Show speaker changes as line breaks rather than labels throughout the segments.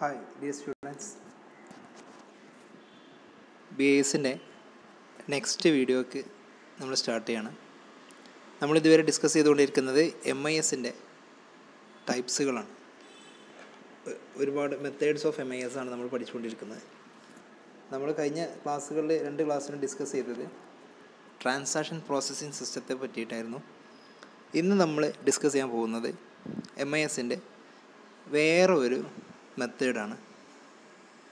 Hi dear students B എസിന്റെ next വീഡിയോക്ക് നമ്മൾ സ്റ്റാർട്ട് ചെയ്യണം. നമ്മൾ ഇതുവരെ ഡിസ്കസ് ചെയ്തുകൊണ്ടിരിക്കുന്നത് എം ഐ എസിന്റെ ടൈപ്സുകളാണ് ഒരുപാട് methods of M I S ആണ് നമ്മൾ പഠിച്ചുകൊണ്ടിരിക്കുന്നത്. നമ്മൾ കഴിഞ്ഞ ക്ലാസ്സുകളിൽ രണ്ട് ക്ലാസ്സിലും ഡിസ്കസ് ചെയ്തത് ട്രാൻസാക്ഷൻ പ്രോസസ്സിംഗ് സിസ്റ്റത്തെ പറ്റിയിട്ടായിരുന്നു. ഇന്ന് നമ്മൾ ഡിസ്കസ് ചെയ്യാൻ പോകുന്നത് എം ഐ എസിന്റെ വേറെ ഒരു മെത്തേഡാണ്.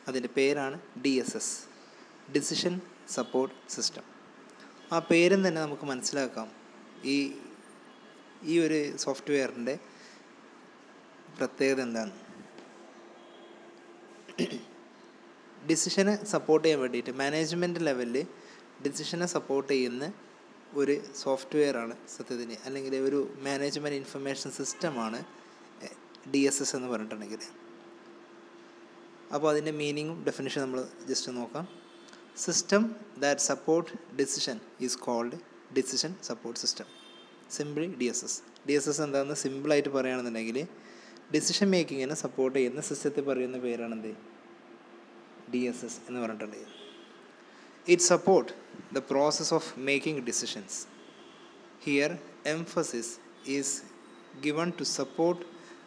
അതിന്റെ പേരാണ് D S S decision support system ആ പേരും തന്നെ നമുക്ക് മനസ്സിലാക്കാം. ഈ ഈ ഒരു സോഫ്റ്റ്വെയറിന്റെ പ്രത്യേകത എന്താണ്? ഡിസിഷനെ സപ്പോർട്ട് ചെയ്യാൻ വേണ്ടിയിട്ട് മാനേജ്മെന്റ് ലെവലിൽ ഡിസിഷനെ സപ്പോർട്ട് ചെയ്യുന്ന ഒരു സോഫ്റ്റ്വെയറാണ് സത്യത്തിന്. അല്ലെങ്കിൽ ഒരു മാനേജ്മെന്റ് ഇൻഫർമേഷൻ സിസ്റ്റമാണ് ഡി എസ് എസ് എന്ന് പറഞ്ഞിട്ടുണ്ടെങ്കിൽ. അപ്പോൾ അതിന്റെ മീനിങ്ങും ഡെഫിനേഷൻ നമ്മൾ ജസ്റ്റ് നോക്കാം. System that support decision is called decision support system simply D S S D S S എന്താണെന്ന് സിമ്പിളായിട്ട് പറയുകയാണെന്നുണ്ടെങ്കിൽ ഡിസിഷൻ മേക്കിങ്ങിനെ സപ്പോർട്ട് ചെയ്യുന്ന സിസ്റ്റത്തെ പറയുന്ന പേരാണെന്ത്? ഡി എസ് എസ് എന്ന് പറഞ്ഞിട്ടുണ്ടെങ്കിൽ it support the process of making decisions here emphasis is given to support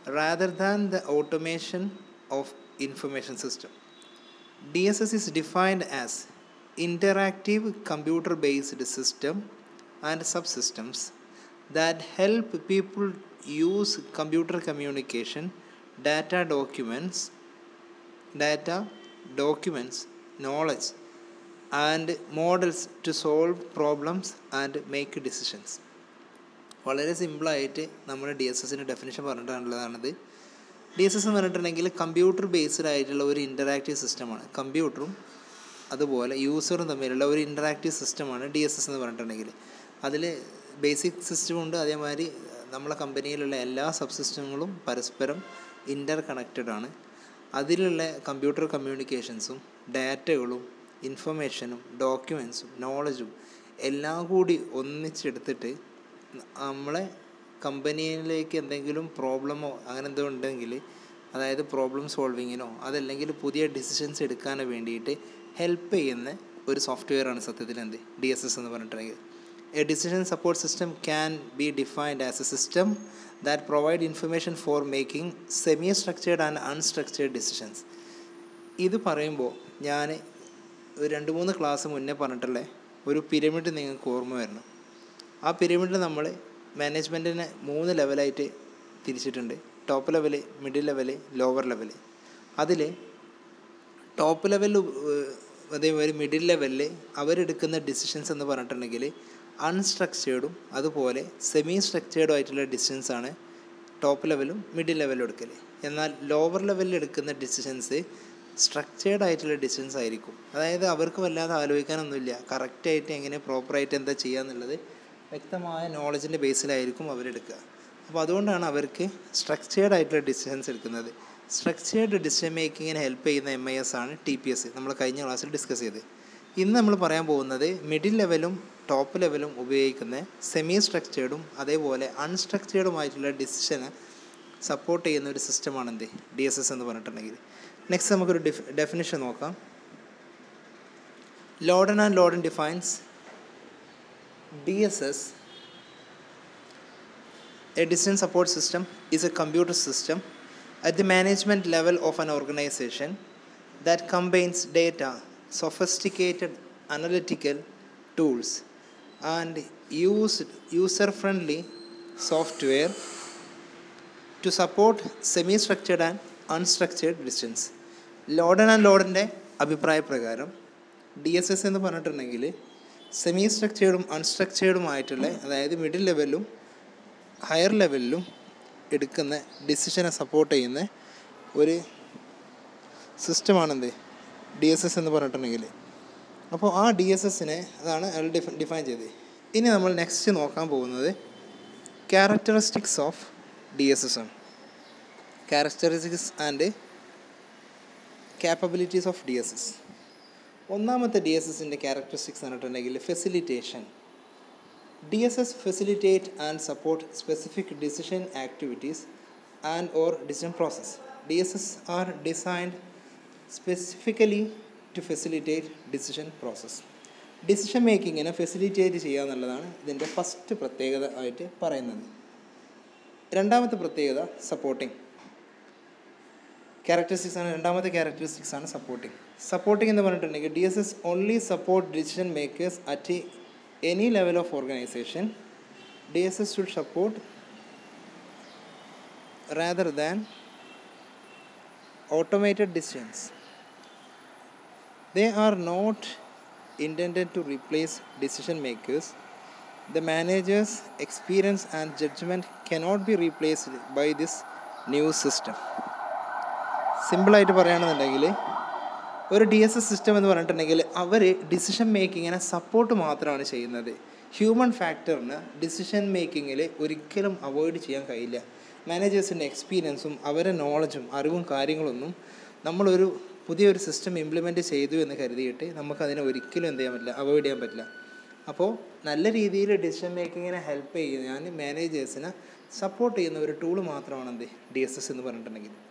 rather than the automation of information system. DSS is defined as interactive computer based system and subsystems that help people use computer communication, data documents, data documents, knowledge and models to solve problems and make decisions. വളരെ സിമ്പിളായിട്ട് നമ്മുടെ D S എസിന്റെ definition പറഞ്ഞിട്ടുള്ളതാണിത് D S S എന്ന് പറഞ്ഞിട്ടുണ്ടെങ്കിൽ computer based ആയിട്ടുള്ള ഒരു interactive സിസ്റ്റമാണ് കമ്പ്യൂട്ടറും അതുപോലെ യൂസറും തമ്മിലുള്ള ഒരു ഇന്ററാക്റ്റീവ് സിസ്റ്റമാണ് ഡി എസ് എസ് എന്ന് പറഞ്ഞിട്ടുണ്ടെങ്കിൽ. അതിൽ ബേസിക് സിസ്റ്റമുണ്ട് അതേമാതിരി നമ്മളെ കമ്പനിയിലുള്ള എല്ലാ സബ് സിസ്റ്റങ്ങളും പരസ്പരം ഇന്റർ കണക്റ്റഡ് ആണ്. അതിലുള്ള കമ്പ്യൂട്ടർ കമ്മ്യൂണിക്കേഷൻസും ഡാറ്റകളും ഇൻഫർമേഷനും ഡോക്യുമെൻസും നോളജും എല്ലാം കൂടി ഒന്നിച്ചെടുത്തിട്ട് നമ്മളെ കമ്പനിയിലേക്ക് എന്തെങ്കിലും പ്രോബ്ലമോ അങ്ങനെ എന്തോ ഉണ്ടെങ്കിൽ അതായത് പ്രോബ്ലം സോൾവിങ്ങിനോ അതല്ലെങ്കിൽ പുതിയ ഡിസിഷൻസ് എടുക്കാനോ വേണ്ടിയിട്ട് ഹെൽപ്പ് ചെയ്യുന്ന ഒരു സോഫ്റ്റ്വെയർ ആണ് സത്യത്തിൽ എന്ത്? ഡി എസ് എസ് എന്ന് പറഞ്ഞിട്ടുണ്ടെങ്കിൽ. A decision support system can be defined as a system that provide information for making semi structured and unstructured decisions ഇത് പറയുമ്പോൾ ഞാൻ ഒരു രണ്ട് മൂന്ന് ക്ലാസ് മുന്നേ പറഞ്ഞിട്ടുള്ള ഒരു പിരമിഡ് നിങ്ങൾക്ക് ഓർമ്മ വരണം. ആ പിരമിഡിൽ നമ്മൾ മാനേജ്മെന്റിനെ മൂന്ന് ലെവലായിട്ട് തിരിച്ചിട്ടുണ്ട്. Top level middle level lower level അതിൽ ടോപ്പ് ലെവലിൽ അതേപോലെ മിഡിൽ ലെവലിൽ അവരെടുക്കുന്ന ഡിസിഷൻസ് എന്ന് പറഞ്ഞിട്ടുണ്ടെങ്കിൽ അൺസ്ട്രക്ചേർഡും അതുപോലെ സെമി സ്ട്രക്ചേർഡും ആയിട്ടുള്ള ഡിസിഷൻസാണ് ടോപ്പ് ലെവലും മിഡിൽ ലെവലും എടുക്കൽ എന്നാൽ ലോവർ ലെവലിൽ എടുക്കുന്ന ഡിസിഷൻസ് സ്ട്രക്ചേർഡ് ആയിട്ടുള്ള ഡിസിഷൻസ് ആയിരിക്കും. അതായത് അവർക്ക് വല്ലാതെ ആലോചിക്കാനൊന്നുമില്ല. കറക്റ്റായിട്ട് എങ്ങനെ പ്രോപ്പറായിട്ട് എന്താ ചെയ്യുക എന്നുള്ളത് വ്യക്തമായ നോളജിന്റെ ബേസിലായിരിക്കും അവരെടുക്കുക അപ്പോൾ അതുകൊണ്ടാണ് അവർക്ക് സ്ട്രക്ചേർഡ് ആയിട്ടുള്ള ഡിസിഷൻസ് എടുക്കുന്നത്. സ്ട്രക്ചേർഡ് ഡിസിഷൻ മേക്കിങ്ങിന് ഹെൽപ്പ് ചെയ്യുന്ന എം ഐ എസ് ആണ് ടി പി എസ് നമ്മൾ കഴിഞ്ഞ ക്ലാസ്സിൽ ഡിസ്കസ് ചെയ്ത്. ഇന്ന് നമ്മൾ പറയാൻ പോകുന്നത് മിഡിൽ ലെവലും ടോപ്പ് ലെവലും ഉപയോഗിക്കുന്ന സെമി സ്ട്രക്ചേർഡും അതേപോലെ അൺസ്ട്രക്ചേർഡുമായിട്ടുള്ള ഡിസിഷന് സപ്പോർട്ട് ചെയ്യുന്ന ഒരു സിസ്റ്റമാണ് എന്ത്? ഡി എസ് എസ് എന്ന് പറഞ്ഞിട്ടുണ്ടെങ്കിൽ. നെക്സ്റ്റ് നമുക്കൊരു ഡിഫ് ഡെഫിനിഷൻ നോക്കാം. Laudon and Laudon defines S A distance support system is a computer system at the management level of an organization that combines data, sophisticated analytical tools, and used user-friendly software to support semi-structured and unstructured distance. Laudon and ലോഡന്റെ അഭിപ്രായ പ്രകാരം D S S എന്ന് പറഞ്ഞിട്ടുണ്ടെങ്കിൽ semi സ്ട്രക്ചേർഡും അൺസ്ട്രക്ചേർഡുമായിട്ടുള്ള അതായത് middle ലെവലിലും higher ലെവലിലും എടുക്കുന്ന ഡിസിഷനെ support ചെയ്യുന്ന ഒരു സിസ്റ്റമാണെന്ത് D S S എന്ന് പറഞ്ഞിട്ടുണ്ടെങ്കിൽ. അപ്പോൾ ആ ഡി എസ് എസിനെ അതാണ് അയാൾ ഡിഫ ഡിഫൈൻ ചെയ്തത്. ഇനി നമ്മൾ നെക്സ്റ്റ് നോക്കാൻ പോകുന്നത് characteristics of D S S ആണ്. Characteristics and capabilities of D S S ഒന്നാമത്തെ ഡി എസ് എസിന്റെ ക്യാരക്ടറിസ്റ്റിക്സ് പറഞ്ഞിട്ടുണ്ടെങ്കിൽ facilitation S facilitate and support specific decision activities and or decision process D S S are designed specifically to facilitate decision process decision മേക്കിങ്ങിനെ facilitate ചെയ്യുക എന്നുള്ളതാണ് ഇതിന്റെ first പ്രത്യേകത ആയിട്ട് പറയുന്നത്. രണ്ടാമത്തെ പ്രത്യേകത supporting ക്യാരക്ടറിസ്റ്റിക്സ് ആണ് രണ്ടാമത്തെ ക്യാരക്ടറിസ്റ്റിക്സ് ആണ് സപ്പോർട്ടിങ് സപ്പോർട്ടിങ് എന്ന് പറഞ്ഞിട്ടുണ്ടെങ്കിൽ D S S only support decision makers at any level of organisation D S S should support rather than automated decisions. They are not intended to replace decision makers. The manager's experience and judgment cannot be replaced by this new system. സിമ്പിളായിട്ട് പറയുകയാണെന്നുണ്ടെങ്കിൽ ഒരു D S S system എന്ന് പറഞ്ഞിട്ടുണ്ടെങ്കിൽ അവർ decision മേക്കിങ്ങിനെ support മാത്രമാണ് ചെയ്യുന്നത്. Human ഫാക്ടറിന് decision മേക്കിങ്ങിൽ ഒരിക്കലും avoid ചെയ്യാൻ കഴിയില്ല. മാനേജേഴ്സിന്റെ എക്സ്പീരിയൻസും അവരുടെ നോളജും അറിവും കാര്യങ്ങളൊന്നും നമ്മളൊരു പുതിയൊരു സിസ്റ്റം ഇംപ്ലിമെന്റ് ചെയ്തു എന്ന് കരുതിയിട്ട് നമുക്കതിനെ ഒരിക്കലും എന്ത് ചെയ്യാൻ പറ്റില്ല അവോയ്ഡ് ചെയ്യാൻ പറ്റില്ല. അപ്പോൾ നല്ല രീതിയിൽ ഡിസിഷൻ മേക്കിങ്ങിനെ ഹെൽപ്പ് ചെയ്യുന്ന ഞാൻ മാനേജേഴ്സിനെ സപ്പോർട്ട് ചെയ്യുന്ന ഒരു ടൂൾ മാത്രമാണ് എന്ത്? ഡി എസ് എസ് എന്ന് പറഞ്ഞിട്ടുണ്ടെങ്കിൽ.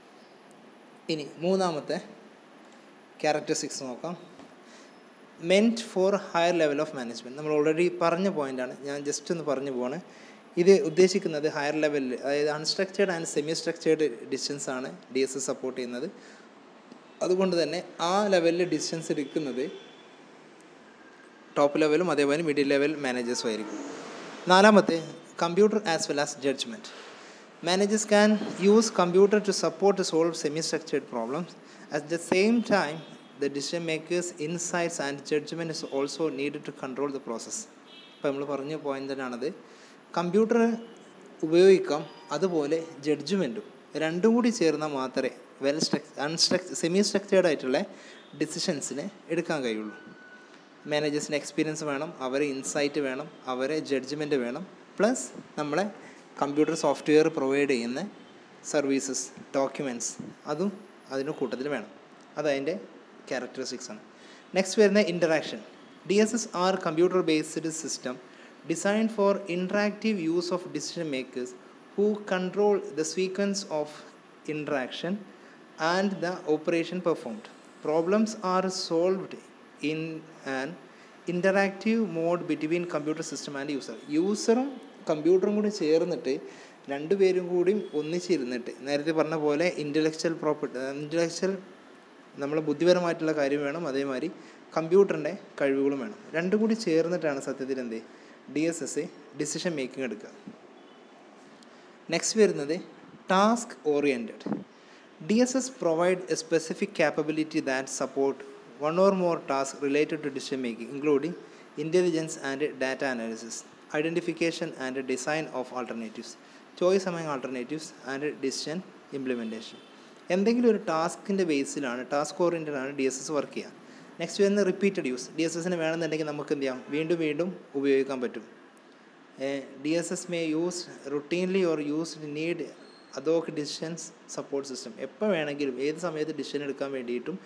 ഇനി മൂന്നാമത്തെ ക്യാരക്ടറിസ്റ്റിക്സ് നോക്കാം. മെന്റ് for higher level of management നമ്മൾ ഓൾറെഡി പറഞ്ഞ പോയിന്റാണ് ഞാൻ ജസ്റ്റ് ഒന്ന് പറഞ്ഞു പോവാണ്. ഇത് ഉദ്ദേശിക്കുന്നത് ഹയർ ലെവലിൽ അതായത് unstructured and semi structured decisions ആണ് ഡി എസ് എസ് സപ്പോർട്ട് ചെയ്യുന്നത്. അതുകൊണ്ട് തന്നെ ആ ലെവലിൽ ഡിസ്റ്റൻസ് എടുക്കുന്നത് ടോപ്പ് ലെവലും അതേപോലെ മിഡിൽ ലെവൽ മാനേജേഴ്സും ആയിരിക്കും. നാലാമത്തെ computer as well as judgement managers can use computer to support to solve semi-structured problems. At the same time, the decision makers' insights and judgment is also needed to control the process. ഇപ്പോൾ നമ്മൾ പറഞ്ഞ point തന്നെയാണത് computer ഉപയോഗിക്കാം അതുപോലെ ജഡ്ജ്മെന്റും രണ്ടും കൂടി ചേർന്നാൽ മാത്രമേ വെൽ സ്ട്രക് സെമി സ്ട്രക്ചേർഡ് ആയിട്ടുള്ള ഡിസിഷൻസിനെ എടുക്കാൻ കഴിയുള്ളൂ മാനേജേഴ്സിന് എക്സ്പീരിയൻസ് വേണം അവരെ ഇൻസൈറ്റ് വേണം അവരെ ജഡ്ജ്മെന്റ് വേണം പ്ലസ് നമ്മളെ കമ്പ്യൂട്ടർ സോഫ്റ്റ്വെയർ പ്രൊവൈഡ് ചെയ്യുന്ന സർവീസസ് ഡോക്യുമെന്റ്സ് അതും അതിന്റെ കൂട്ടത്തിൽ വേണം. അതതിന്റെ ക്യാരക്ടറിസ്റ്റിക്സ് ആണ്. നെക്സ്റ്റ് വരുന്ന interaction D S S are computer based system design for interactive use of decision makers who control the sequence of interaction and the operation performed problems are solved in an interactive mode between computer system and user യൂസറും കമ്പ്യൂട്ടറും കൂടി ചേർന്നിട്ട് രണ്ടുപേരും കൂടിയും ഒന്നിച്ചിരുന്നിട്ട് നേരത്തെ പറഞ്ഞ പോലെ intellectual property intellectual നമ്മൾ ബുദ്ധിപരമായിട്ടുള്ള കാര്യം വേണം അതേമാതിരി കമ്പ്യൂട്ടറിന്റെ കഴിവുകളും വേണം. രണ്ടും കൂടി ചേർന്നിട്ടാണ് സത്യത്തിൽ എന്ത്? D S S decision making എടുക്കുക. നെക്സ്റ്റ് വരുന്നത് task oriented D S S provide a specific capability that support one or more task related to decision making including intelligence and data analysis identification and design of alternatives choice among alternatives and decision implementation എന്തെങ്കിലും ഒരു ടാസ്കിന്റെ ബേസിലാണ് task oriented ആണ് D S S work ചെയ്യുക next വരുന്ന repeated use D S എസിന് വേണമെന്നുണ്ടെങ്കിൽ നമുക്ക് എന്ത് ചെയ്യാം? വീണ്ടും വീണ്ടും ഉപയോഗിക്കാൻ പറ്റും. D S S may use routinely or used need ad hoc decisions support system എപ്പോൾ വേണമെങ്കിലും ഏത് സമയത്ത് ഡിസിഷൻ എടുക്കാൻ വേണ്ടിയിട്ടും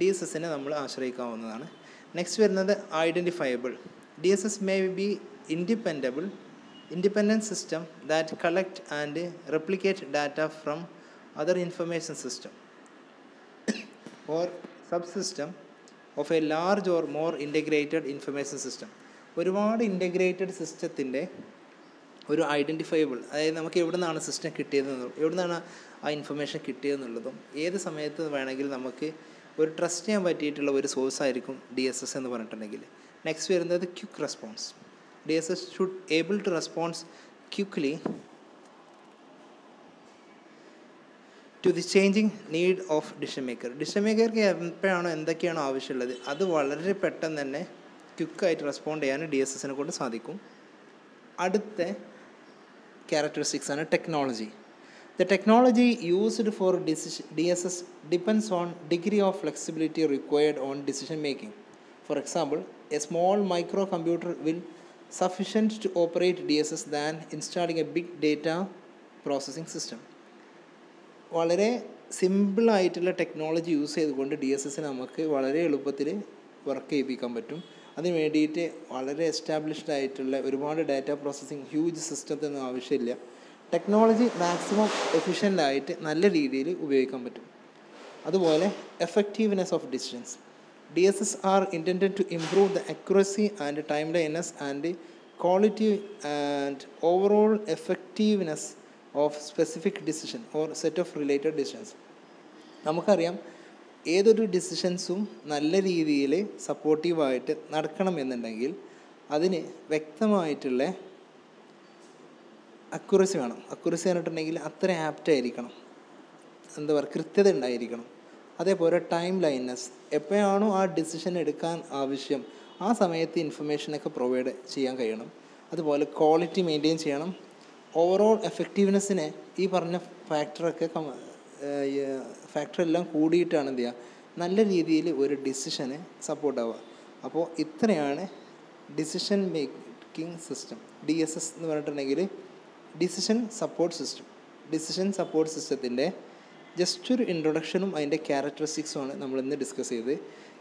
ഡി എസ് എസിനെ നമ്മൾ ആശ്രയിക്കാവുന്നതാണ്. നെക്സ്റ്റ് വരുന്നത് identifiable D S S may be independent system that collect and replicate data from other information system or sub system of a large or more integrated information system ഒരുപാട് integrated സിസ്റ്റത്തിന്റെ ഒരു identifiable അതായത് നമുക്ക് എവിടെ നിന്നാണ് system കിട്ടിയതെന്നുള്ളതും എവിടെ നിന്നാണ് ആ ഇൻഫർമേഷൻ കിട്ടിയതെന്നുള്ളതും ഏത് സമയത്ത് വേണമെങ്കിൽ നമുക്ക് ഒരു ട്രസ്റ്റ് ചെയ്യാൻ പറ്റിയിട്ടുള്ള ഒരു സോഴ്സ് ആയിരിക്കും ഡി എസ് എസ് എന്ന് പറഞ്ഞിട്ടുണ്ടെങ്കിൽ. നെക്സ്റ്റ് വരുന്നത് quick response D should able to respond quickly to the changing need of decision maker decision മേക്കർക്ക് എപ്പോഴാണോ എന്തൊക്കെയാണോ ആവശ്യമുള്ളത് അത് വളരെ പെട്ടെന്ന് തന്നെ ക്വിക്കായിട്ട് റെസ്പോണ്ട് ചെയ്യാൻ ഡി എസ് എസിനെ കൊണ്ട് സാധിക്കും. അടുത്ത ക്യാരക്ടറിസ്റ്റിക്സ് ആണ് technology the technology used for decision D S S depends on degree of flexibility required on decision making for example a small micro computer will sufficient to operate DSS than installing a big data processing system വളരെ സിമ്പിളായിട്ടുള്ള technology use ചെയ്തുകൊണ്ട് D S എസിന് നമുക്ക് വളരെ എളുപ്പത്തിൽ work ചെയ്യിപ്പിക്കാൻ പറ്റും. അതിന് വേണ്ടിയിട്ട് വളരെ എസ്റ്റാബ്ലിഷ്ഡ് ആയിട്ടുള്ള ഒരുപാട് ഡാറ്റ പ്രോസസ്സിങ് ഹ്യൂജ് സിസ്റ്റത്തിനൊന്നും ആവശ്യമില്ല. ടെക്നോളജി മാക്സിമം എഫിഷ്യന്റായിട്ട് നല്ല രീതിയിൽ ഉപയോഗിക്കാൻ പറ്റും. അതുപോലെ effectiveness of decisions are intended to improve the accuracy and timeliness and quality and overall effectiveness of specific decision or set of related decisions നമുക്കറിയാം ഏതൊരു ഡിസിഷൻസും നല്ല രീതിയിൽ സപ്പോർട്ടീവായിട്ട് നടക്കണമെന്നുണ്ടെങ്കിൽ അതിന് വ്യക്തമായിട്ടുള്ള അക്യുറസി വേണം. അക്യുറസി പറഞ്ഞിട്ടുണ്ടെങ്കിൽ അത്ര ആപ്റ്റ് ആയിരിക്കണം. എന്താ പറയുക? കൃത്യത ഉണ്ടായിരിക്കണം. അതേപോലെ ടൈം ലൈനസ് എപ്പോഴാണോ ആ ഡിസിഷൻ എടുക്കാൻ ആവശ്യം ആ സമയത്ത് ഇൻഫർമേഷനൊക്കെ പ്രൊവൈഡ് ചെയ്യാൻ കഴിയണം. അതുപോലെ ക്വാളിറ്റി മെയിന്റെയിൻ ചെയ്യണം. ഓവറോൾ എഫക്റ്റീവ്നെസ്സിനെ ഈ പറഞ്ഞ ഫാക്ടറൊക്കെ ഫാക്ടർ എല്ലാം കൂടിയിട്ടാണ് എന്ത് ചെയ്യുക? നല്ല രീതിയിൽ ഒരു ഡിസിഷന് സപ്പോർട്ടാവുക അപ്പോൾ ഇത്രയാണ് decision making system D S S എന്ന് പറഞ്ഞിട്ടുണ്ടെങ്കിൽ decision support system decision support സിസ്റ്റത്തിന്റെ ജസ്റ്റ് ഒരു ഇൻട്രൊഡക്ഷനും അതിന്റെ ക്യാരക്ടറിസ്റ്റിക്സുമാണ് നമ്മൾ ഇന്ന് ഡിസ്കസ് ചെയ്ത്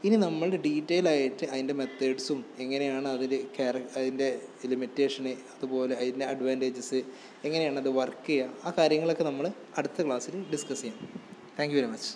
ഇനി നമ്മൾ ഡീറ്റെയിൽ ആയിട്ട് അതിന്റെ മെത്തേഡ്സും എങ്ങനെയാണ് അതിൽ ക്യാര അതിന്റെ ലിമിറ്റേഷന് അതുപോലെ അതിന്റെ അഡ്വാന്റേജസ് എങ്ങനെയാണ് അത് വർക്ക് ചെയ്യുക ആ കാര്യങ്ങളൊക്കെ നമ്മൾ അടുത്ത ക്ലാസ്സിൽ ഡിസ്കസ് ചെയ്യാം. Thank you very much